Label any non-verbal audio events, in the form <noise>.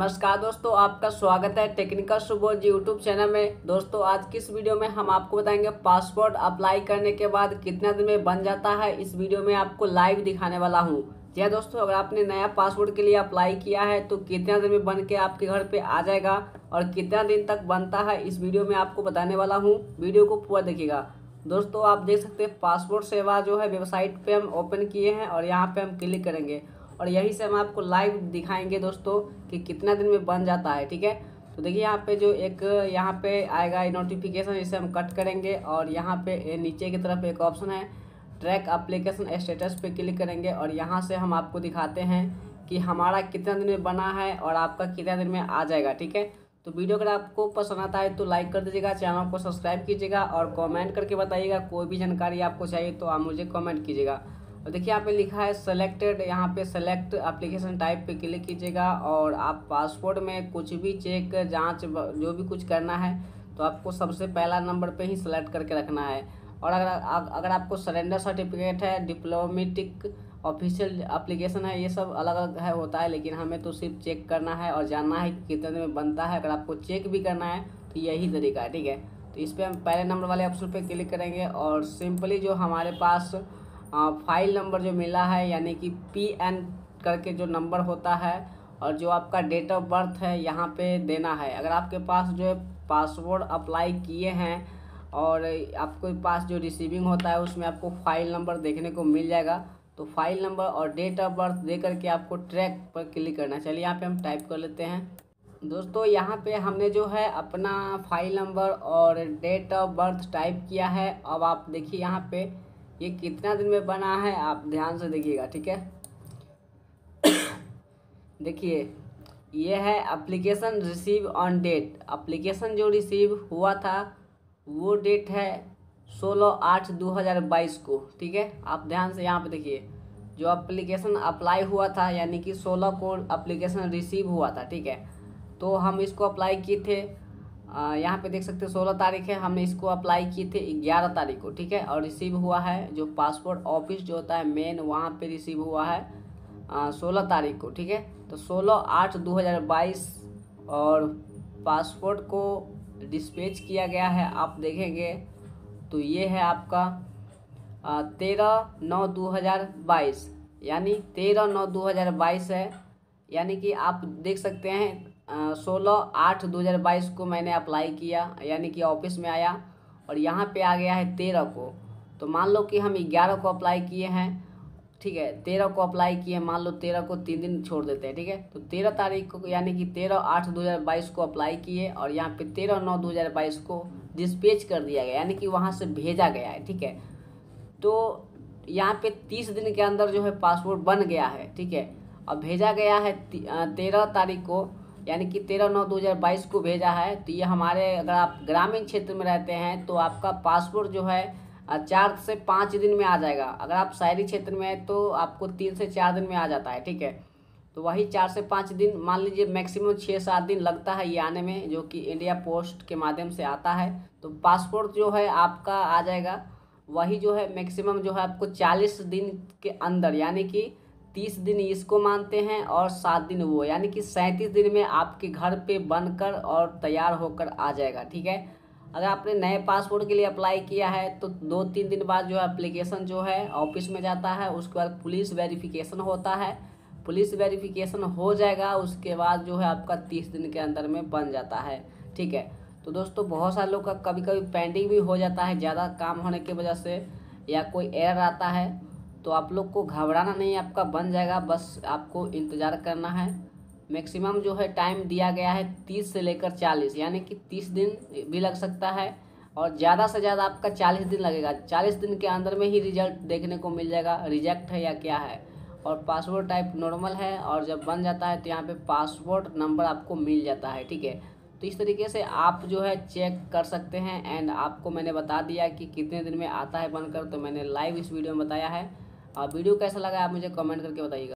नमस्कार दोस्तों, आपका स्वागत है टेक्निकल सुबोध यूट्यूब चैनल में। दोस्तों, आज की इस वीडियो में हम आपको बताएँगे पासपोर्ट अप्लाई करने के बाद कितना दिन में बन जाता है, इस वीडियो में आपको लाइव दिखाने वाला हूँ। जी दोस्तों, अगर आपने नया पासपोर्ट के लिए अप्लाई किया है तो कितना दिन में बन के आपके घर पे आ जाएगा और कितना दिन तक बनता है, इस वीडियो में आपको बताने वाला हूँ। वीडियो को पूरा देखिएगा। दोस्तों, आप देख सकते हैं पासपोर्ट सेवा जो है, वेबसाइट पे हम ओपन किए हैं और यहाँ पे हम क्लिक करेंगे। और यहीं से हम आपको लाइव दिखाएँगे दोस्तों कि कितना दिन में बन जाता है, ठीक है? तो देखिए यहाँ पे जो एक, यहाँ पे आएगा नोटिफिकेशन इसे हम कट करेंगे और यहाँ पे नीचे की तरफ़ एक ऑप्शन है ट्रैक अप्लीकेशन स्टेटस पे क्लिक करेंगे और यहाँ से हम आपको दिखाते हैं कि हमारा कितना दिन में बना है और आपका कितना दिन में आ जाएगा, ठीक है? तो वीडियो अगर आपको पसंद आता है तो लाइक कर दीजिएगा चैनल को सब्सक्राइब कीजिएगा और कमेंट करके बताइएगा, कोई भी जानकारी आपको चाहिए तो आप मुझे कमेंट कीजिएगा। और देखिए यहाँ पे लिखा है सेलेक्टेड यहाँ पे सेलेक्ट एप्लीकेशन टाइप पे क्लिक कीजिएगा और आप पासपोर्ट में कुछ भी चेक जाँच जो भी कुछ करना है तो आपको सबसे पहला नंबर पे ही सेलेक्ट करके रखना है। और अगर अगर आपको सरेंडर सर्टिफिकेट है डिप्लोमेटिक ऑफिशियल एप्लीकेशन है, ये सब अलग अलग है, होता है, लेकिन हमें तो सिर्फ़ चेक करना है और जानना है कि कितने में बनता है। अगर आपको चेक भी करना है तो यही तरीका है, ठीक है? तो इस पर हम पहले नंबर वाले ऑप्शन पे क्लिक करेंगे और सिंपली जो हमारे पास फ़ाइल नंबर जो मिला है, यानी कि पी एन करके जो नंबर होता है, और जो आपका डेट ऑफ़ बर्थ है, यहाँ पे देना है। अगर आपके पास जो है पासवर्ड अप्लाई किए हैं, और आपके पास जो रिसीविंग होता है, उसमें आपको फ़ाइल नंबर देखने को मिल जाएगा। तो फ़ाइल नंबर और डेट ऑफ़ बर्थ दे करके आपको ट्रैक पर क्लिक करना चलिए यहाँ पे हम टाइप कर लेते हैं। दोस्तों, यहाँ पे हमने जो है अपना फ़ाइल नंबर और डेट ऑफ़ बर्थ टाइप किया है। अब आप देखिए यहाँ पे ये कितना दिन में बना है, आप ध्यान से देखिएगा, ठीक है? <coughs> देखिए, ये है application receive on date application जो रिसीव हुआ था, वो डेट है सोलह आठ दो हज़ार बाईस को, ठीक है? आप ध्यान से यहाँ पे देखिए, जो अप्लीकेशन अप्लाई हुआ था, यानी कि सोलह को अप्लीकेशन रिसीव हुआ था, ठीक है? तो हम इसको अप्लाई किए थे यहाँ पे देख सकते हैं सोलह तारीख है, हमने इसको अप्लाई किए थे ग्यारह तारीख को, ठीक है? और रिसीव हुआ है जो पासपोर्ट ऑफ़िस जो होता है मेन वहाँ पे रिसीव हुआ है सोलह तारीख को, ठीक है? तो सोलह आठ दो हज़ार बाईस और पासपोर्ट को डिस्पेच किया गया है, आप देखेंगे तो ये है आपका तेरह नौ दो हज़ार बाईस, यानी तेरह नौ दो हज़ार बाईस है, यानी कि आप देख सकते हैं सोलह आठ दो हज़ार बाईस को मैंने अप्लाई किया, यानी कि ऑफ़िस में आया और यहाँ पे आ गया है तेरह को। तो मान लो कि हम ग्यारह को अप्लाई किए हैं, ठीक है, तेरह को अप्लाई किए, मान लो तेरह को तीन दिन छोड़ देते हैं, ठीक है? तो तेरह तारीख को, यानी कि तेरह आठ दो हज़ार बाईस को अप्लाई किए और यहाँ पे तेरह नौ दो हज़ार बाईस को डिस्पेच कर दिया गया, यानी कि वहाँ से भेजा गया है, ठीक है? तो यहाँ पे तीस दिन के अंदर जो है पासपोर्ट बन गया है, ठीक है? और भेजा गया है तेरह तारीख को यानी कि तेरह नौ दो हज़ार बाईस को भेजा है तो ये हमारे, अगर आप ग्रामीण क्षेत्र में रहते हैं तो आपका पासपोर्ट जो है चार से पाँच दिन में आ जाएगा। अगर आप शहरी क्षेत्र में हैं तो आपको तीन से चार दिन में आ जाता है, ठीक है? तो वही चार से पाँच दिन, मान लीजिए मैक्सिमम छः सात दिन लगता है ये आने में, जो कि इंडिया पोस्ट के माध्यम से आता है। तो पासपोर्ट जो है, आपका आ जाएगा। वही जो है, मैक्सिमम जो है, आपको चालीस दिन के अंदर, यानी कि तीस दिन इसको मानते हैं और सात दिन वो, यानी कि सैंतीस दिन में आपके घर पे बनकर और तैयार होकर आ जाएगा, ठीक है? अगर आपने नए पासपोर्ट के लिए अप्लाई किया है तो दो तीन दिन बाद जो है अप्लीकेशन जो है, ऑफ़िस में जाता है, उसके बाद पुलिस वेरिफिकेशन होता है। पुलिस वेरिफिकेशन हो जाएगा, उसके बाद जो है आपका तीस दिन के अंदर में बन जाता है, ठीक है? तो दोस्तों, बहुत सारे लोग का कभी कभी पेंडिंग भी हो जाता है, ज़्यादा काम होने की वजह से, या कोई एरर आता है तो आप लोग को घबराना नहीं, आपका बन जाएगा। बस आपको इंतज़ार करना है। मैक्सिमम जो है टाइम दिया गया है तीस से लेकर चालीस, यानी कि तीस दिन भी लग सकता है और ज़्यादा से ज़्यादा आपका चालीस दिन लगेगा। चालीस दिन के अंदर में ही रिज़ल्ट देखने को मिल जाएगा, रिजेक्ट है या क्या है। और पासवर्ड टाइप नॉर्मल है और जब बन जाता है तो यहाँ पे पासवर्ड नंबर आपको मिल जाता है, ठीक है? तो इस तरीके से आप जो है चेक कर सकते हैं। एंड आपको मैंने बता दिया कि कितने दिन में आता है बनकर तो मैंने लाइव इस वीडियो में बताया है। वीडियो कैसा लगा आप मुझे कमेंट करके बताइएगा।